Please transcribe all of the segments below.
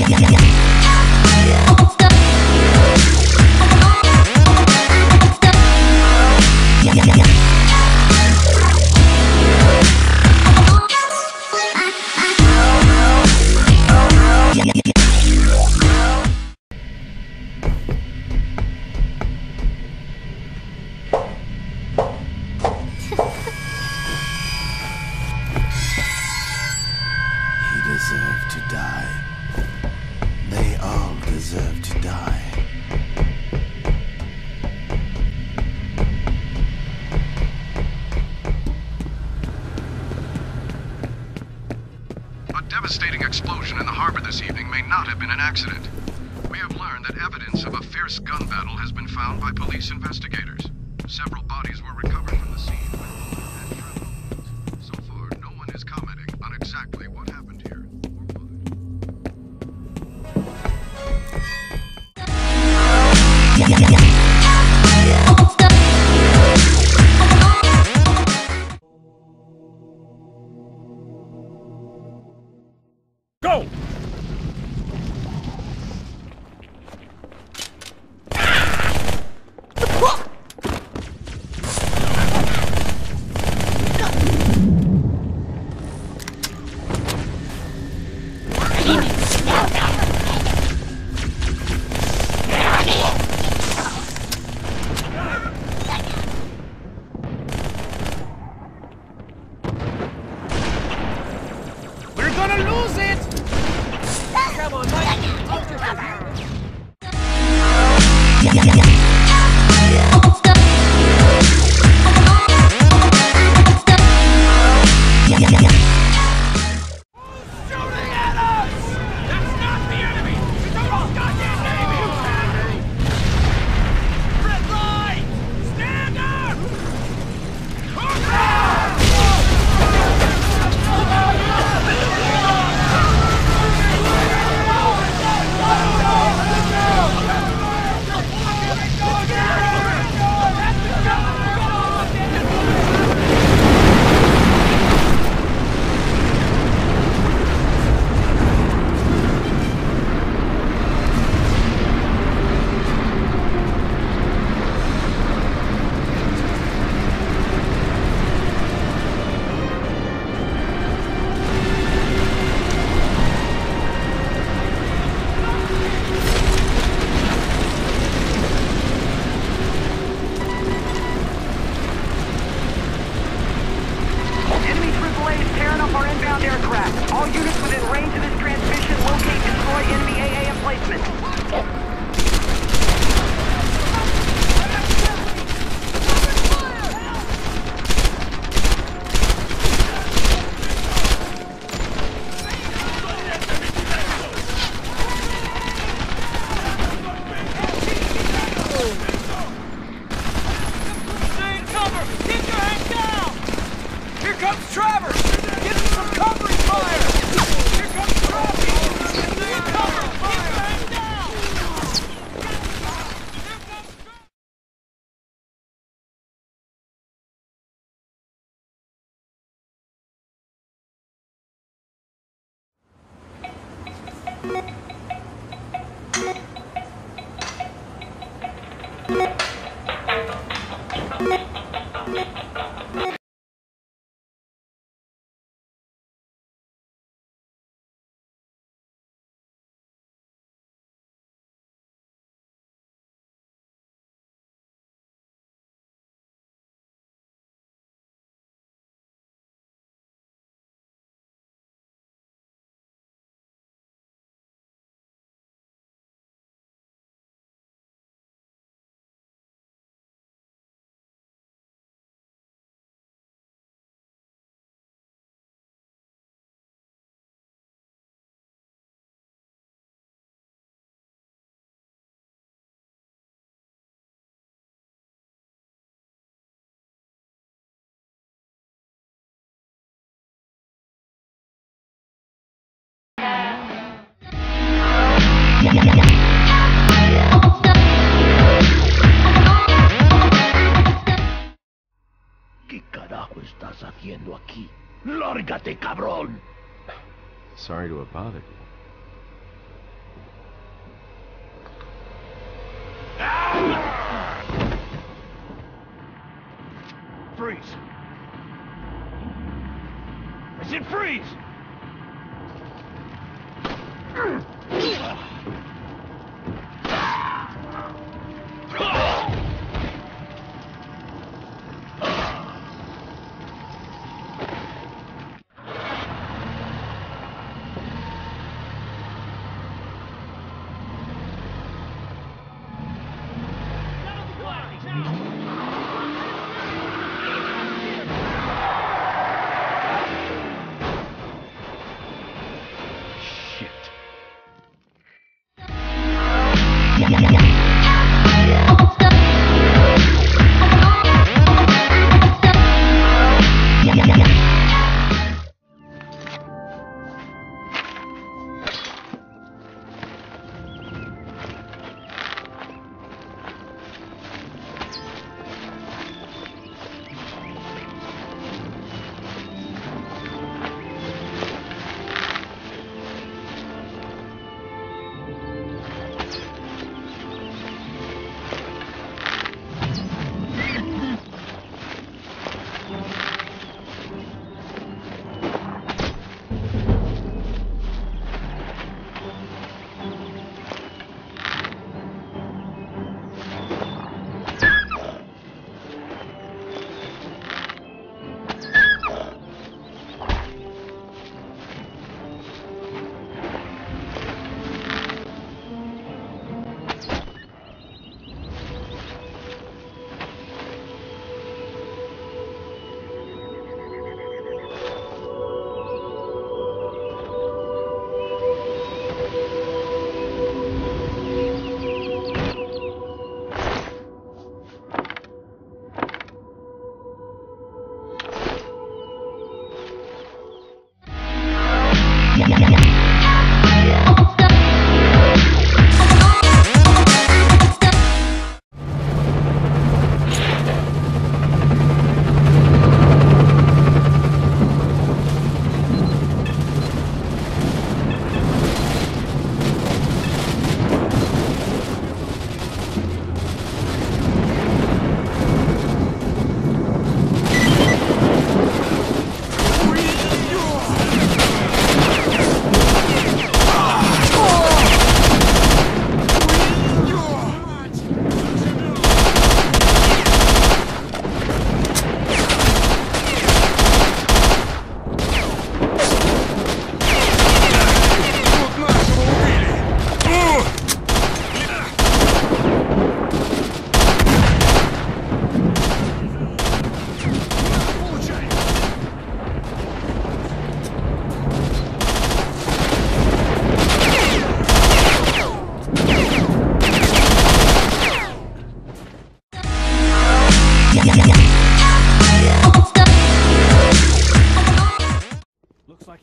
yeah, yeah, yeah. die. A devastating explosion in the harbor this evening may not have been an accident. We have learned that evidence of a fierce gun battle has been found by police investigators. Several bodies were recovered. gonna lose it! Come on, Mike! ¡Lárgate, cabrón! Sorry to have bothered you. freeze! I said freeze!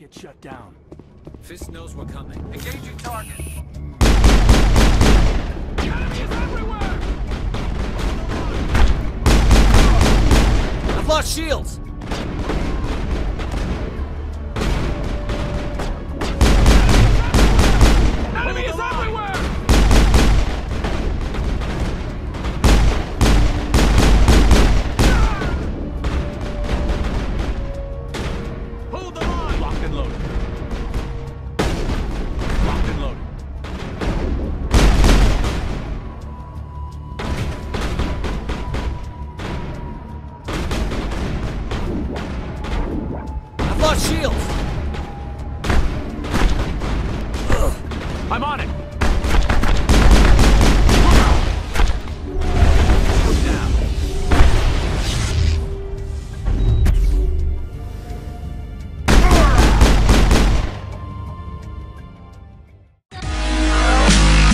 Looks like it's shut down. Fist knows we're coming. Engaging target. I've lost shields!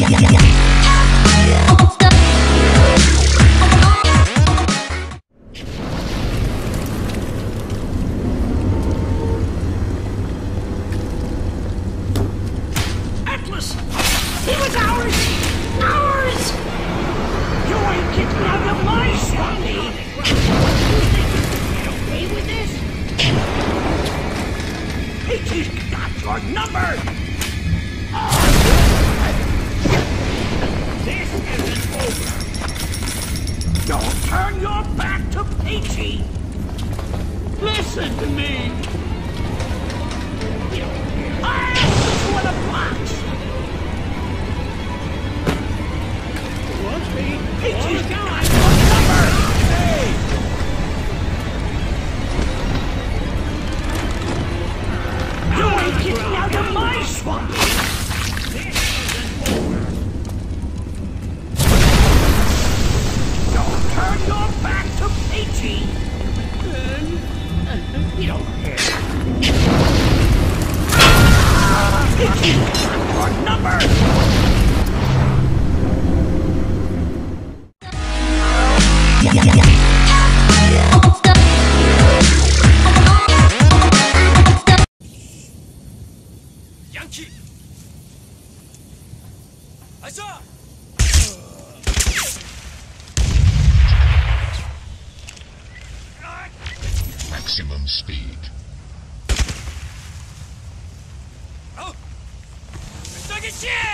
Atlas! Don't turn your back to Peachy! Listen to me! Put you in a box! Peachy's got your number! You ain't getting out of my swamp! We don't care. Number! 저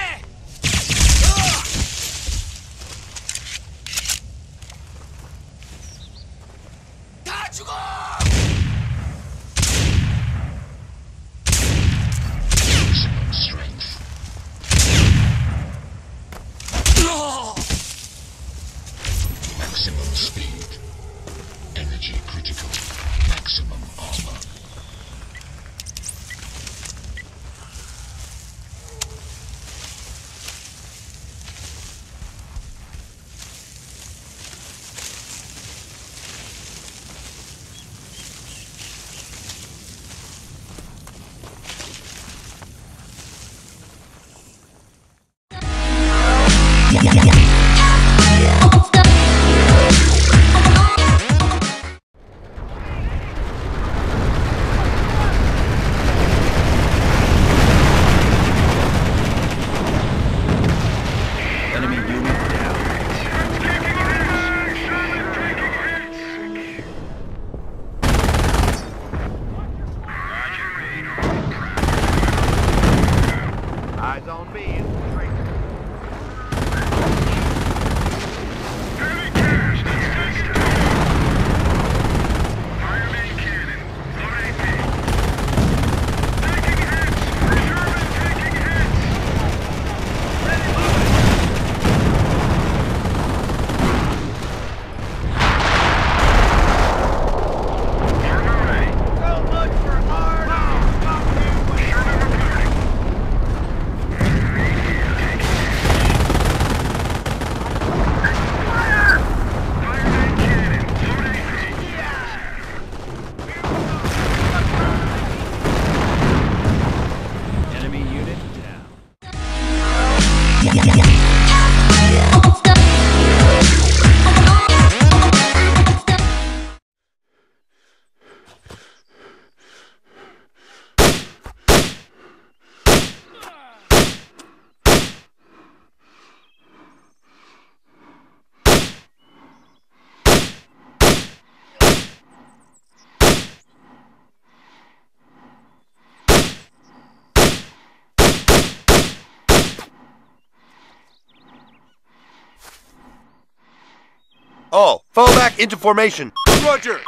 into formation. Roger.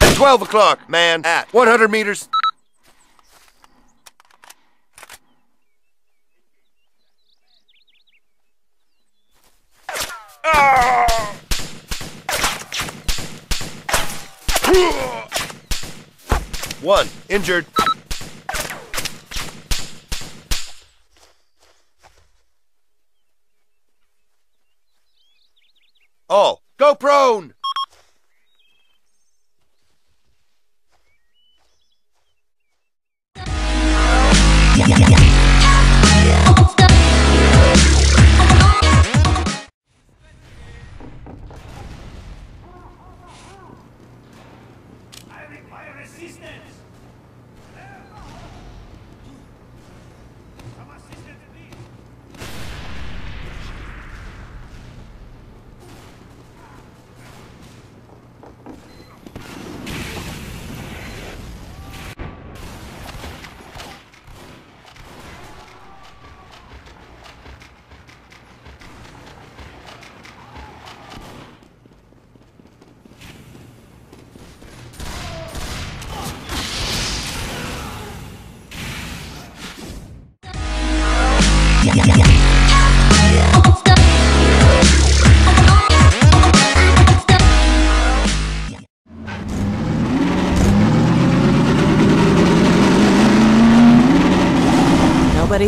At 12 o'clock, man, at 100 meters. Ah! One, injured. All, go prone!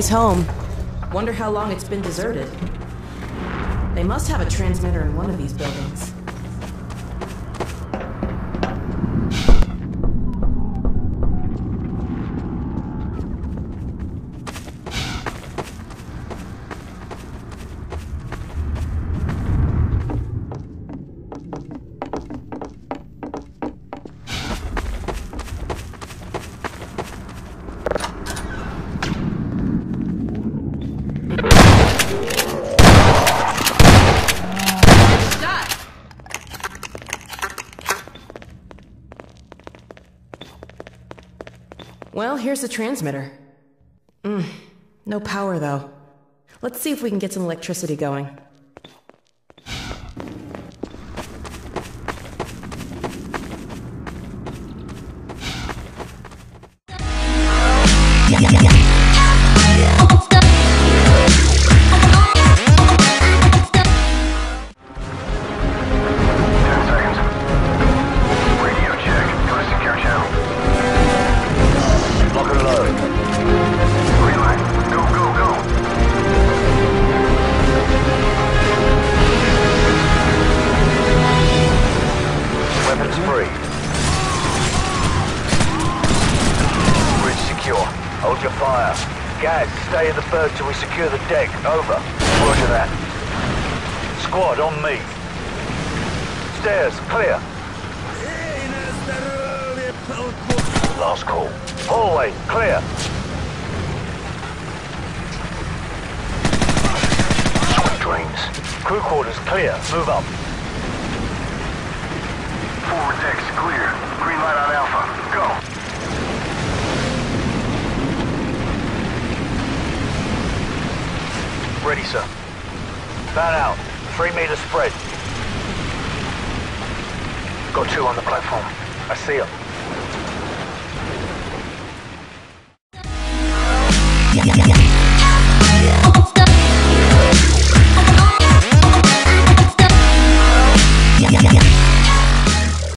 Home. Wonder how long it's been deserted. They must have a transmitter in one of these buildings. Well, here's the transmitter. Mm, no power, though. Let's see if we can get some electricity going. Guys, stay in the berth till we secure the deck. Over. Roger that. Squad, on me. Stairs, clear. Last call. Hallway, clear. Sweet dreams. Crew quarters, clear. Move up. Forward decks, clear. Green light on Alpha. Go. Ready, sir. Fan out. Three meters spread. Got two on the platform. I see them. Yeah, yeah, yeah.